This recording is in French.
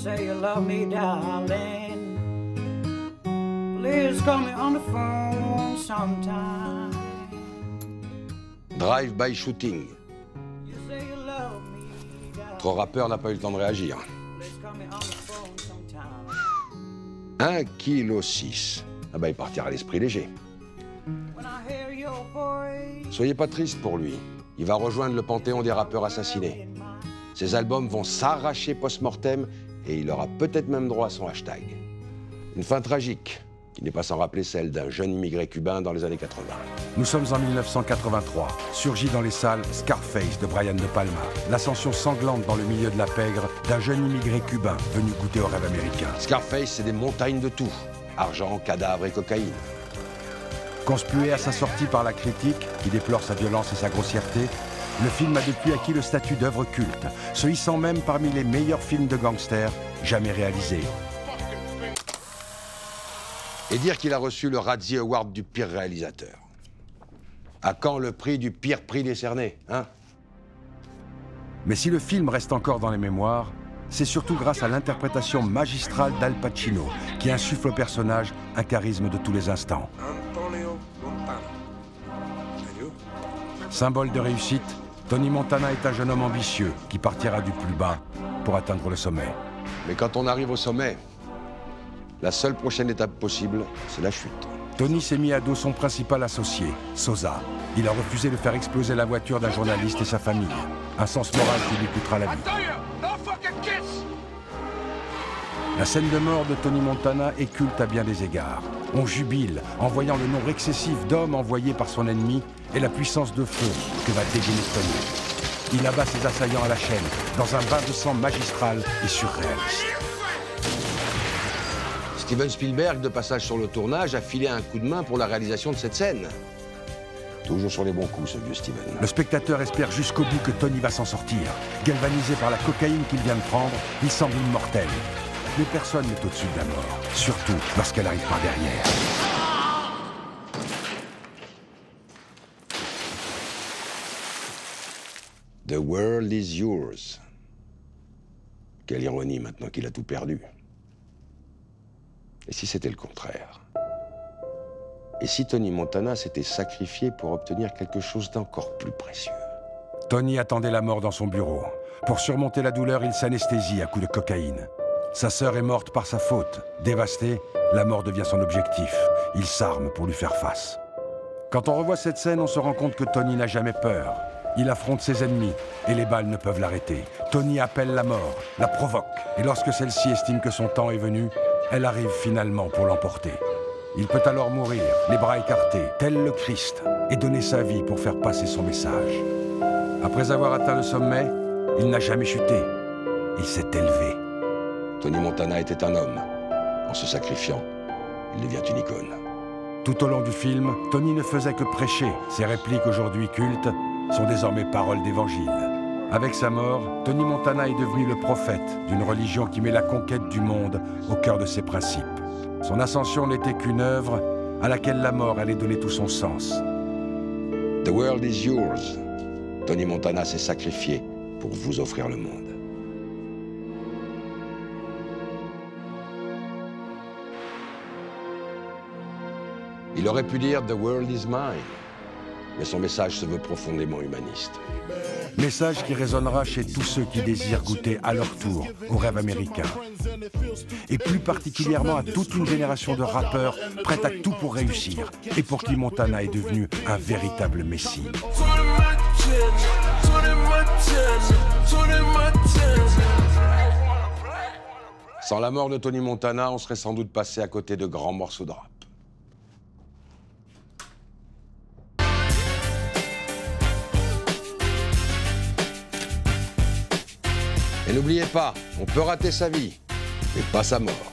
say you love me, darling. Please call me on the phone sometime. Drive-by shooting. You say you love me. Notre rappeur n'a pas eu le temps de réagir. 1 kg 6. Ah bah il partira à l'esprit léger. When I hear your voice Soyez pas triste pour lui. Il va rejoindre le panthéon des rappeurs assassinés. Ses albums vont s'arracher post-mortem et il aura peut-être même droit à son hashtag. Une fin tragique, qui n'est pas sans rappeler celle d'un jeune immigré cubain dans les années 80. Nous sommes en 1983. Surgit dans les salles Scarface de Brian De Palma. L'ascension sanglante dans le milieu de la pègre d'un jeune immigré cubain venu goûter au rêve américain. Scarface, c'est des montagnes de tout. Argent, cadavres et cocaïne. Conspué à sa sortie par la critique, qui déplore sa violence et sa grossièreté, le film a depuis acquis le statut d'œuvre culte, se hissant même parmi les meilleurs films de gangsters jamais réalisés. Et dire qu'il a reçu le Razzie Award du pire réalisateur. À quand le prix du pire prix décerné, hein? Mais si le film reste encore dans les mémoires, c'est surtout grâce à l'interprétation magistrale d'Al Pacino, qui insuffle au personnage un charisme de tous les instants. Symbole de réussite, Tony Montana est un jeune homme ambitieux qui partira du plus bas pour atteindre le sommet. Mais quand on arrive au sommet, la seule prochaine étape possible, c'est la chute. Tony s'est mis à dos son principal associé, Sosa. Il a refusé de faire exploser la voiture d'un journaliste et sa famille. Un sens moral qui lui coûtera la vie. La scène de mort de Tony Montana est culte à bien des égards. On jubile en voyant le nombre excessif d'hommes envoyés par son ennemi et la puissance de feu que va dégainer Tony. Il abat ses assaillants à la chaîne dans un bain de sang magistral et surréaliste. Steven Spielberg, de passage sur le tournage, a filé un coup de main pour la réalisation de cette scène. Toujours sur les bons coups, ce vieux Steven. Le spectateur espère jusqu'au bout que Tony va s'en sortir. Galvanisé par la cocaïne qu'il vient de prendre, il semble immortel. Mais personne n'est au-dessus de la mort, surtout lorsqu'elle arrive par derrière. The world is yours. Quelle ironie maintenant qu'il a tout perdu. Et si c'était le contraire? Et si Tony Montana s'était sacrifié pour obtenir quelque chose d'encore plus précieux? Tony attendait la mort dans son bureau. Pour surmonter la douleur, il s'anesthésie à coups de cocaïne. Sa sœur est morte par sa faute. Dévasté, la mort devient son objectif. Il s'arme pour lui faire face. Quand on revoit cette scène, on se rend compte que Tony n'a jamais peur. Il affronte ses ennemis et les balles ne peuvent l'arrêter. Tony appelle la mort, la provoque. Et lorsque celle-ci estime que son temps est venu, elle arrive finalement pour l'emporter. Il peut alors mourir, les bras écartés, tel le Christ, et donner sa vie pour faire passer son message. Après avoir atteint le sommet, il n'a jamais chuté. Il s'est élevé. Tony Montana était un homme. En se sacrifiant, il devient une icône. Tout au long du film, Tony ne faisait que prêcher. Ses répliques aujourd'hui cultes sont désormais paroles d'évangile. Avec sa mort, Tony Montana est devenu le prophète d'une religion qui met la conquête du monde au cœur de ses principes. Son ascension n'était qu'une œuvre à laquelle la mort allait donner tout son sens. The world is yours. Tony Montana s'est sacrifié pour vous offrir le monde. Il aurait pu dire The world is mine, mais son message se veut profondément humaniste. Message qui résonnera chez tous ceux qui désirent goûter à leur tour au rêve américain. Et plus particulièrement à toute une génération de rappeurs prêts à tout pour réussir et pour qui Montana est devenu un véritable messie. Sans la mort de Tony Montana, on serait sans doute passé à côté de grands morceaux de rap. Et n'oubliez pas, on peut rater sa vie, mais pas sa mort.